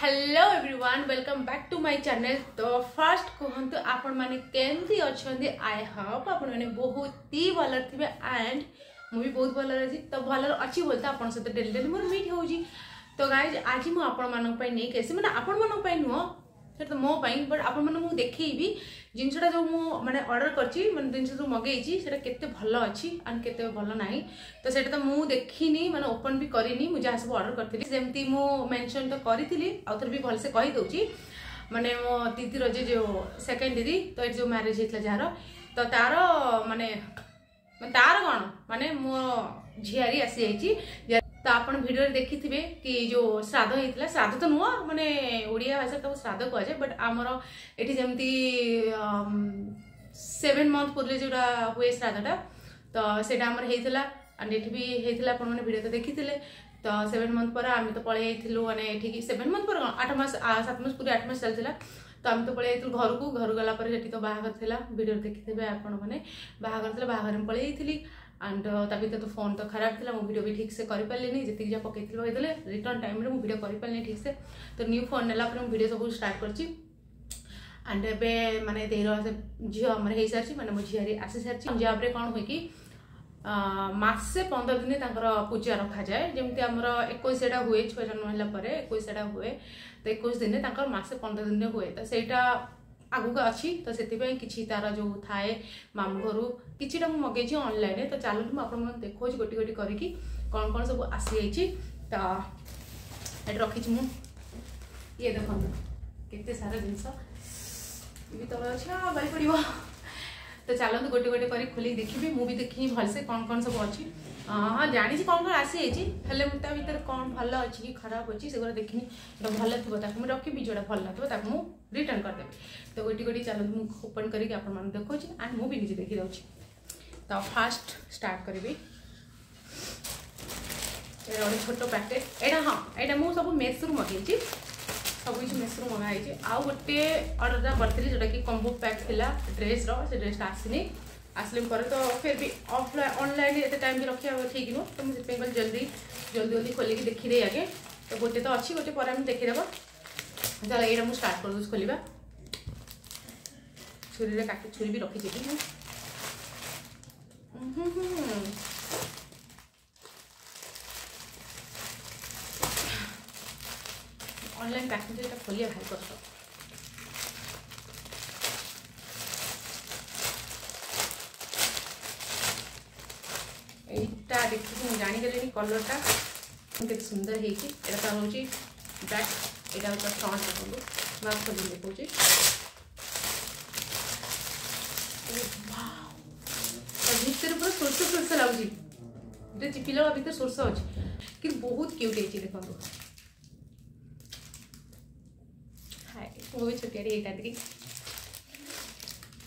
hello everyone welcome back to my channel तो first कहतु आपण मैंने केमती अच्छा आई होप आपने बहुत ही भल थे एंड मुझे बहुत भल अच्छी तो भल अच्छी बोलते आप सहित डेली डेली मोर मीट हो तो गाइज आज मुझे आपण मैं नहीं कैसे मैंने आपण मैं नुह ସେଟା ତ ମୋ ପାଇଁ ବଟ୍ ଆପଣମାନଙ୍କୁ ମୁଁ ଦେଖେଇବି ଜିନିଷଟା ଯେଉଁ ମୁଁ ମାନେ ଅର୍ଡ଼ର କରିଛି ମାନେ ଜିନିଷ ଯେଉଁ ମଗେଇଛି ସେଇଟା କେତେ ଭଲ ଅଛି ଆଣ୍ଡ କେତେ ଭଲ ନାହିଁ ତ ସେଇଟା ତ ମୁଁ ଦେଖିନି ମାନେ ଓପନ୍ ବି କରିନି ମୁଁ ଯାହା ସବୁ ଅର୍ଡ଼ର କରିଥିଲି ଯେମିତି ମୁଁ ମେନସନ୍ ତ କରିଥିଲି ଆଉ ଥରେ ବି ଭଲସେ କହିଦେଉଛି ମାନେ ମୋ ଦିଦିର ଯେ ଯେଉଁ ସେକେଣ୍ଡ ଦିଦି ତ ଏଠି ଯେଉଁ ମ୍ୟାରେଜ୍ ହେଇଥିଲା ଯାହାର ତ ତାର ମାନେ ତାର କ'ଣ ମାନେ ମୋ ଝିଆରୀ ଆସିଯାଇଛି ତ ଆପଣ ଭିଡ଼ିଓରେ ଦେଖିଥିବେ କି ଯେଉଁ ଶ୍ରାଦ୍ଧ ହେଇଥିଲା ଶ୍ରାଦ୍ଧ ତ ନୁହଁ ମାନେ ଓଡ଼ିଆ ଭାଷା ତାକୁ ଶ୍ରାଦ୍ଧ କୁହାଯାଏ ବଟ୍ ଆମର ଏଠି ଯେମିତି ସେଭେନ୍ ମନ୍ଥ ପୂର୍ବରେ ଯେଉଁଟା ହୁଏ ଶ୍ରାଦ୍ଧଟା ତ ସେଇଟା ଆମର ହେଇଥିଲା ଆଣ୍ଡ ଏଠି ବି ହେଇଥିଲା ଆପଣମାନେ ଭିଡ଼ିଓ ତ ଦେଖିଥିଲେ ତ ସେଭେନ୍ ମନ୍ଥ ପରେ ଆମେ ତ ପଳେଇ ଯାଇଥିଲୁ ମାନେ ଏଠିକି ସେଭେନ୍ ମନ୍ଥ ପରେ କ'ଣ ଆଠ ମାସ ସାତ ମାସ ପୁରୀ ଆଠ ମାସ ଚାଲିଥିଲା ତ ଆମେ ତ ପଳେଇ ଯାଇଥିଲୁ ଘରକୁ ଘରୁ ଗଲା ପରେ ସେଠି ତ ବାହାଘର ଥିଲା ଭିଡ଼ିଓରେ ଦେଖିଥିବେ ଆପଣମାନେ ବାହାଘର ଥିଲା ବାହାଘର ପଳେଇ ଯାଇଥିଲି एंड तभी तो फोन तो खराब था मुझे भिड भी ठीक से करनी जितकी जहाँ पकई थी कहते रिटर्न टाइम में भिड कर पारे ठीक से तो न्यू फोन नाला भिड सब स्टार्ट कर एंड ए मैंने देर से झील मैं हो सारी मैंने मो झी आसी सारी पंजाब में कौन हुए कि मसे पंद्रह दिन तक पूजा रखा जाए जमी आमर एक हुए छुआ जन्म होगापर एक हुए तो एक दिन मसे पंद्रह दिन हुए तो सहीटा आगे अच्छी तो से किसी तार जो थाए मामू घर किटा मुझे मगेजी अनल तो चलत मुझे देखो गोटे गोटे कर कौन सब आसी तो ये रखी मुझे देख के सारा जिनस भाई पड़ो तो चलत गोटे गोटे कर खोल देखी मुझे देखी भलसे कौन कौन सब अच्छी हाँ जानी कौन कौन आसी जाइए कौन भल अच्छी खराब अच्छी से गुराक देखनी जो भल थी मुझे रखी जो भल न थोड़ा मुझे रिटर्न करदेवी तो गोटे गोटे चलो मुझे ओपन करके आप देखो आज मुझे निजे देखी दूसरी तो फास्ट स्टार्ट करी गोटे छोट पैकेट एटा हाँ यहाँ मुझे सब मेसरू मगेजी सब कुछ मेसरू मगाई आउ गोटे अर्डर जहाँ करी जोटा कि कम्बो पैक था ड्रेस रेसटा आसनी आस तो फिर भी अफलाइन अनलाइन ये टाइम भी रखे ठीक नुह तो मुझे कल जल्दी जल्दी जल्दी खोल के देखीदे आगे तो गोटे तो अच्छी गोटे पर देखीदेव चल यहाँ मुझे स्टार्ट करदे खोलिया छुरी छुरी भी रखी অনলাইন প্যাকেজ এটা খুলিয়ে ভাল করছো এইটা দেখিকি ମୁଁ ଜାଣିଗଲିଣି କଲର୍ଟା କେତେ ସୁନ୍ଦର ହେଇଛି ଏଇଟା ହେଉଛି ବ୍ୟାକ୍ ଏଇଟା ହେଉଛି ଫ୍ରଣ୍ଟ ଦେଖନ୍ତୁ ମାସ୍କ ଖୋଲି ଦେଖାଉଛି ଲାଗୁଛି ଏଇଟା ଚିପିଲା ଭିତରେ ସୋର୍ଷ ଅଛି କିନ୍ତୁ ବହୁତ କ୍ୟୁଟ୍ ହେଇଛି ଦେଖନ୍ତୁ ହାଏ ମୁଁ ବି ଛୋଟିଆରେ ହେଇଥାନ୍ତି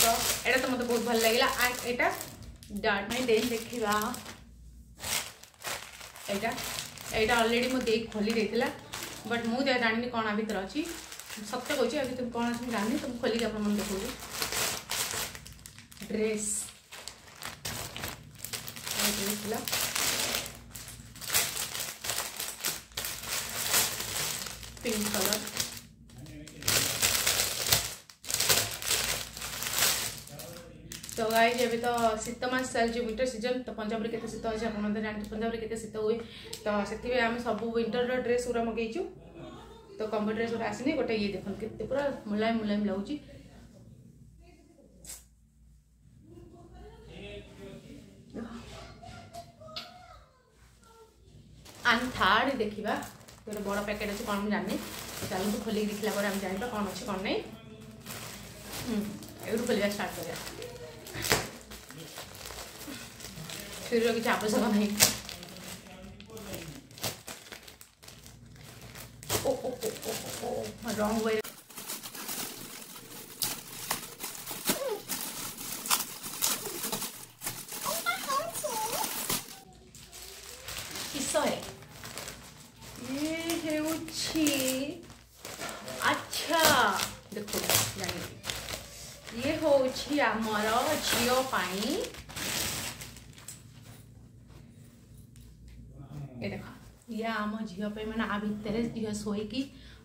ତ ଏଇଟା ତ ମୋତେ ବହୁତ ଭଲ ଲାଗିଲା ଆଣ୍ଡ ଏଇଟା ଡାଟ୍ ପାଇଁ ଦେଇ ଦେଖିବା ଏଇଟା ଏଇଟା ଅଲରେଡ଼ି ମୋ ଦେଇ ଖୋଲି ଦେଇଥିଲା ବଟ୍ ମୁଁ ଜାଣିନି କ'ଣ ଆ ଭିତରେ ଅଛି ସତ୍ୟ କହୁଛି ଆଉ ଭିତରେ କ'ଣ ଅଛି ମୁଁ ଜାଣିନି ତ ମୁଁ ଖୋଲିକି ଆପଣମାନଙ୍କୁ ଦେଖାଉଛି ଡ୍ରେସ୍ तो गाई जब तो शीत मस चल विंटर सीजन तो पंजाब के शीत अच्छे आप जानते पंजाब के शीत हुए तो से आम सब विंटर ड्रेस गुरा मगेचु तो कम्बर ड्रेस गुरा आसनी गोटे ये देखते पूरा मुलायम मुलायम लगुच्छी ଆଣିଥାର୍ଡ଼ ଦେଖିବା ଗୋଟେ ବଡ଼ ପ୍ୟାକେଟ୍ ଅଛି କ'ଣ ମୁଁ ଜାଣିନି ଚାଲନ୍ତୁ ଖୋଲିକି ଦେଖିଲା ପରେ ଆମେ ଜାଣିବା କ'ଣ ଅଛି କ'ଣ ନାହିଁ ଏଇଠୁ ଖୋଲିବା ଷ୍ଟାର୍ଟ କରିବା ଛୁରୀର କିଛି ଆବଶ୍ୟକ ନାହିଁ ରଙ୍ଗ ୱେରେ पानी ये या ये आम मैंने अभी तरह झील शोक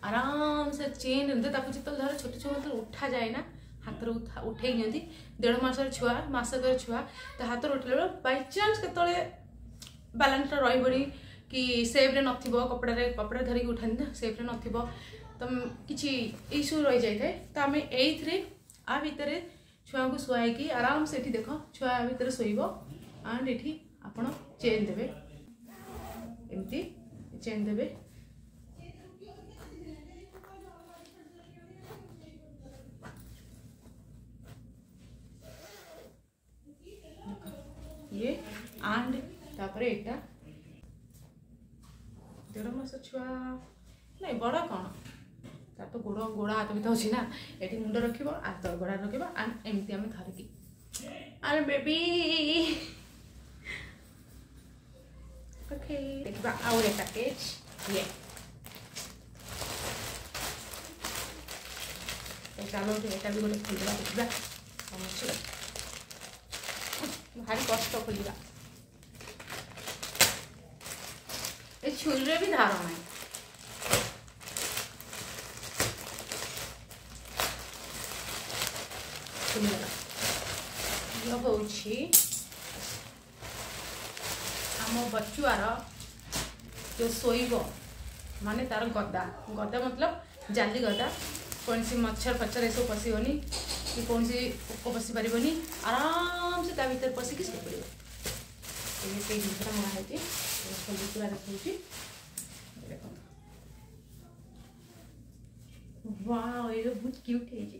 आराम से चेन ताको जो धर छोट छुआ मतलब उठा जाए ना हाथ उठा उठे देढ़ मसर छुआ मसकर छुआ तो हाथ उठला बेल बै चान्स के बालान्सटा रही कि सेफ्रे न कपड़े कपड़ा धरिक उठा सेफ्रे न तो किसी यू रही जाए तो आम ये आ भितर छुआ शुआई की आराम से देख छुआ भितर शोब आंड इटी आप चेन देवे एमती चेन देवे ये एंड तापर एटा देस छुआ ना बड़ा कौन ହାତ ଗୋଡ଼ ଗୋଡ଼ ହାତ ଭିତରେ ଅଛି ନା ଏଠି ମୁଣ୍ଡ ରଖିବ ହାତ ଗୋଡ଼ା ରଖିବ ଆଣ୍ଡ ଏମିତି ଆମେ ଧରିକି ଆରେ ବେବି ଦେଖିବା ଆଉ ଗୋଟେ ପ୍ୟାକେଜ୍ ଇଏ ଚାଲନ୍ତୁ ଏଇଟା ବି ଗୋଟେ ଖୋଲିବା ଦେଖିବା ଭାରି କଷ୍ଟ ଖୋଲିବା ଏ ଛୁରୀରେ ବି ଧାର ନାହିଁ ସିଙ୍ଗଡ଼ା ଇଏ ହେଉଛି ଆମ ବଚୁଆର ଯେଉଁ ଶୋଇବ ମାନେ ତାର ଗଦା ଗଦା ମତଲବ ଜାଲି ଗଦା କୌଣସି ମଛର ଫଛର ଏସବୁ ପଶିବନି କି କୌଣସି ପୋକ ପଶି ପାରିବନି ଆରାମସେ ତା ଭିତରେ ପଶିକି ଶୋଇପଡ଼ିବ ଏମିତି ଏଇ ଜିନିଷଟା ମରା ହେଇଛି ପୁରା ଦେଖାଉଛି ଦେଖନ୍ତୁ ୱାଓ ଏଇଟା ବହୁତ କ୍ୟୁଟ୍ ହେଇଛି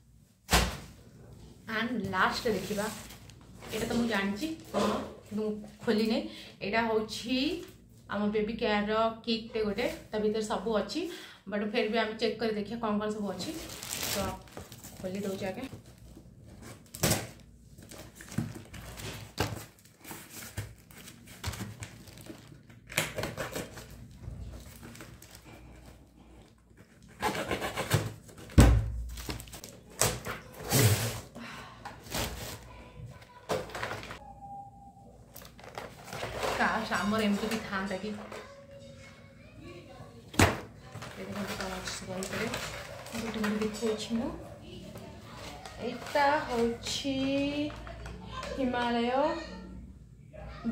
ଆଣ୍ଡ ଲାଷ୍ଟରେ ଦେଖିବା ଏଇଟା ତ ମୁଁ ଜାଣିଛି କ'ଣ ମୁଁ ଖୋଲିନି ଏଇଟା ହେଉଛି ଆମ ବେବି କେୟାରର କିଟ୍ଟେ ଗୋଟେ ତା ଭିତରେ ସବୁ ଅଛି ବଟ୍ ଫେର୍ ବି ଆମେ ଚେକ୍ କରି ଦେଖିବା କ'ଣ କ'ଣ ସବୁ ଅଛି ତ ଖୋଲି ଦେଉଛି ଆଜ୍ଞା amor è molto piccante qui vedete quanto sta গল্পে ଗୋଟେ ଗୋଟେ ଦେଖାଉଛି ମୁଁ ଏଇଟା ହେଉଛି ହିମାଳୟ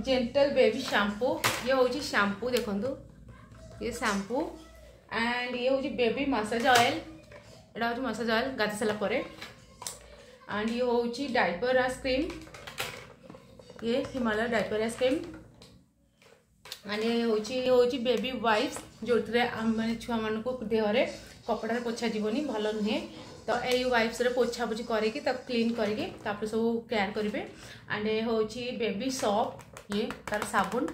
ଜେଣ୍ଟଲ ବେବି ସାମ୍ପୁ ଇଏ ହେଉଛି ସାମ୍ପୁ ଦେଖନ୍ତୁ ଇଏ ସାମ୍ପୁ ଆଣ୍ଡ ଇଏ ହେଉଛି ବେବି ମସାଜ ଅଏଲ୍ ଏଇଟା ହେଉଛି ମସାଜ ଅଏଲ୍ ଗାଧୋଇ ସାରିଲା ପରେ ଆଣ୍ଡ ଇଏ ହେଉଛି ଡାଇପର ଆଇସ୍କ୍ରିମ୍ ये हिमालय डाइपर आइसक्रीम मान हूँ बेबी वाइफ जो थे मैंने छुआ मान देहर कपड़ा पोछा जीवन भल नुहे तो यही वाइफ्स पोछा पोछी करके क्लीन करके सब केयार करेंगे एंड ये हूँ बेबी सप ये तार सबुन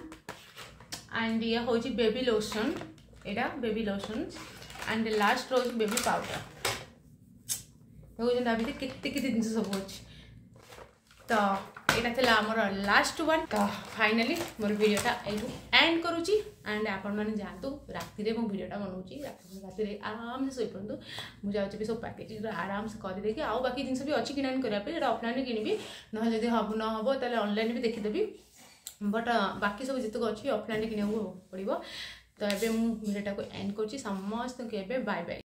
एंड ये हूँ बेबी लोसन यहाँ baby lotion and last rose baby powder ये हूँ भाई कितने कितने जिन सब अच्छे तो यहाँ लास्ट वन फाइनाली मोर भिडटा एंड करूँ एंड आपण मैंने जातु रात रात आराम से शुंतु मुझे सब पैकेज आराम से करदे आउ बाकी जिनस भी अच्छी किणा अफल अफलाइन ना जब हम न हो तो अनलाइन भी देखीदेवि बट बाकी सब जितक अच्छी अफल कि पड़ो तो ये मुझे भिडटा को एंड कर समस्त के बाय बाय